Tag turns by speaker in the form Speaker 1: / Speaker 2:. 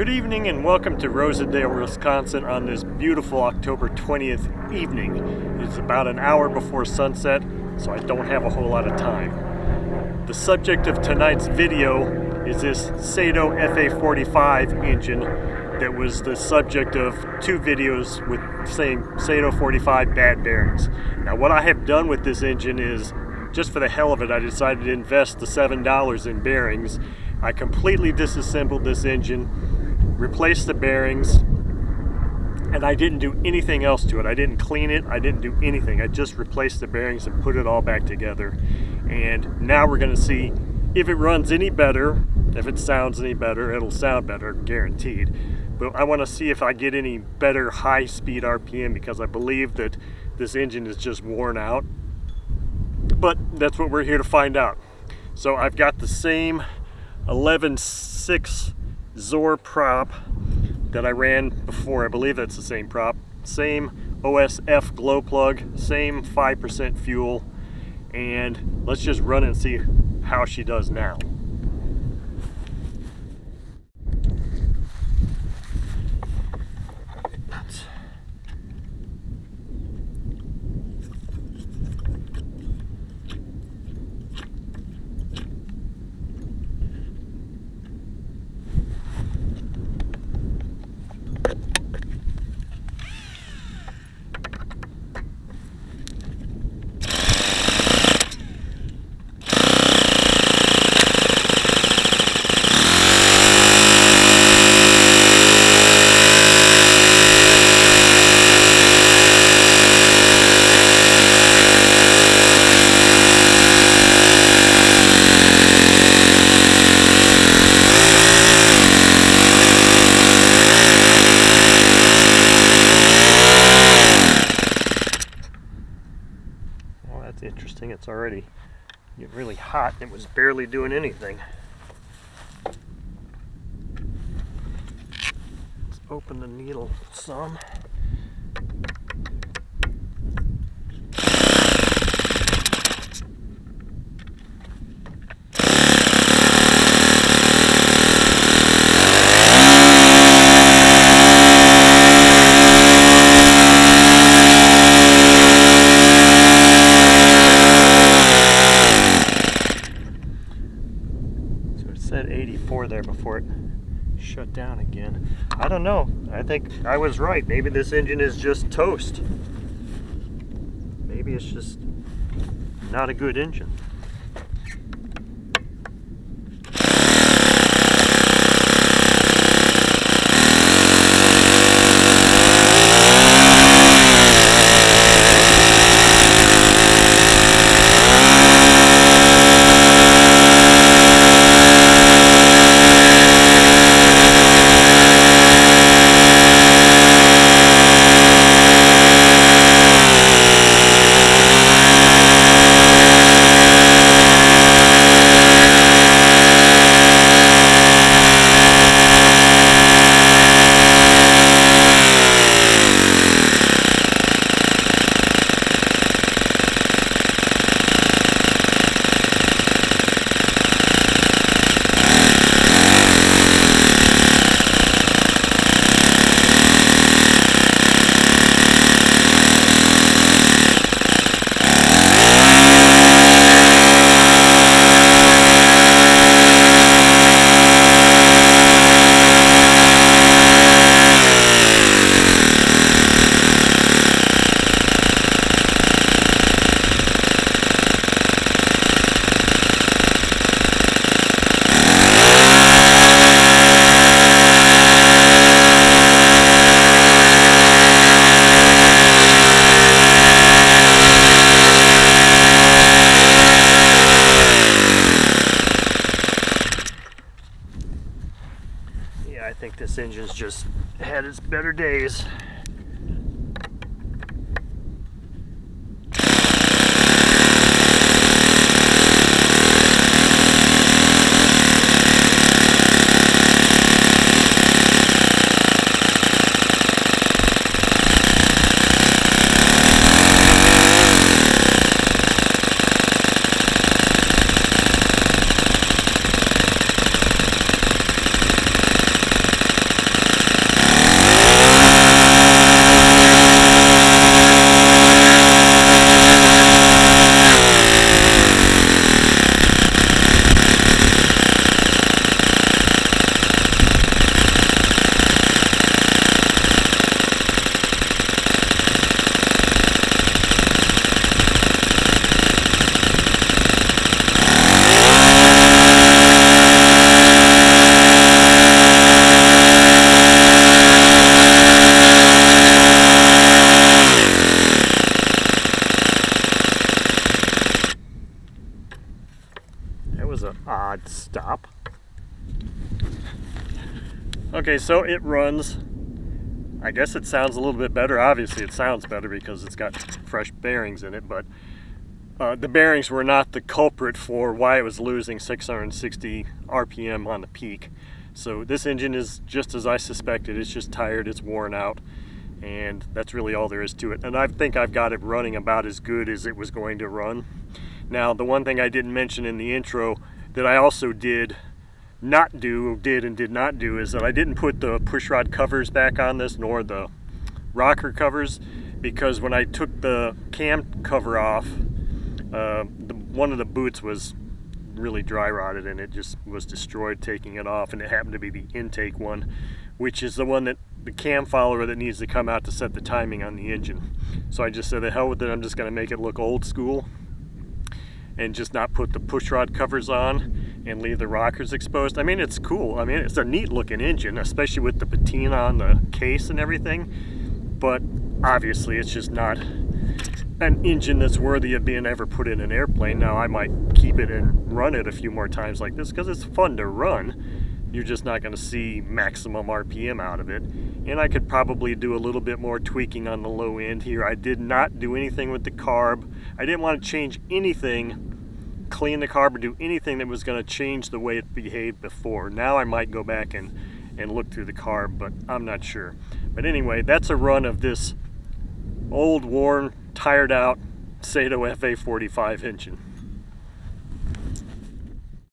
Speaker 1: Good evening and welcome to Rosendale, Wisconsin on this beautiful October 20th evening. It's about an hour before sunset, so I don't have a whole lot of time. The subject of tonight's video is this Saito FA45 engine that was the subject of two videos with saying Saito 45 bad bearings. Now what I have done with this engine is, just for the hell of it, I decided to invest the $7 in bearings. I completely disassembled this engine replaced the bearings, and I didn't do anything else to it. I didn't clean it, I didn't do anything. I just replaced the bearings and put it all back together. And now we're gonna see if it runs any better, if it sounds any better, it'll sound better, guaranteed. But I wanna see if I get any better high speed RPM because I believe that this engine is just worn out. But that's what we're here to find out. So I've got the same 11.6 Xoar prop that I ran before. I believe that's the same prop. Same OSF glow plug, same 5% fuel. And let's just run and see how she does now. Interesting. It's already getting really hot. It was barely doing anything. Let's open the needle some. 84 there before it shut down again. I don't know. I think I was right. Maybe this engine is just toast. Maybe it's just not a good engine. This engine's just had its better days. Okay, so it runs. I guess it sounds a little bit better. Obviously, it sounds better because it's got fresh bearings in it, but uh, the bearings were not the culprit for why it was losing 660 RPM on the peak. So this engine is just as I suspected. It's just tired, it's worn out, and that's really all there is to it. And I think I've got it running about as good as it was going to run. Now, the one thing I didn't mention in the intro that I also did not do, did and did not do, is that I didn't put the pushrod covers back on this, nor the rocker covers, because when I took the cam cover off, uh, the, one of the boots was really dry rotted and it just was destroyed taking it off and it happened to be the intake one which is the one that the cam follower that needs to come out to set the timing on the engine. So I just said the hell with it I'm just gonna make it look old school and just not put the pushrod covers on and leave the rockers exposed I mean it's cool I mean it's a neat looking engine especially with the patina on the case and everything but obviously it's just not an engine that's worthy of being ever put in an airplane. Now I might keep it and run it a few more times like this because it's fun to run. You're just not going to see maximum RPM out of it. And I could probably do a little bit more tweaking on the low end here. I did not do anything with the carb. I didn't want to change anything, clean the carb or do anything that was going to change the way it behaved before. Now I might go back and, and look through the carb, but I'm not sure. But anyway, that's a run of this old worn tired out Saito FA45 engine.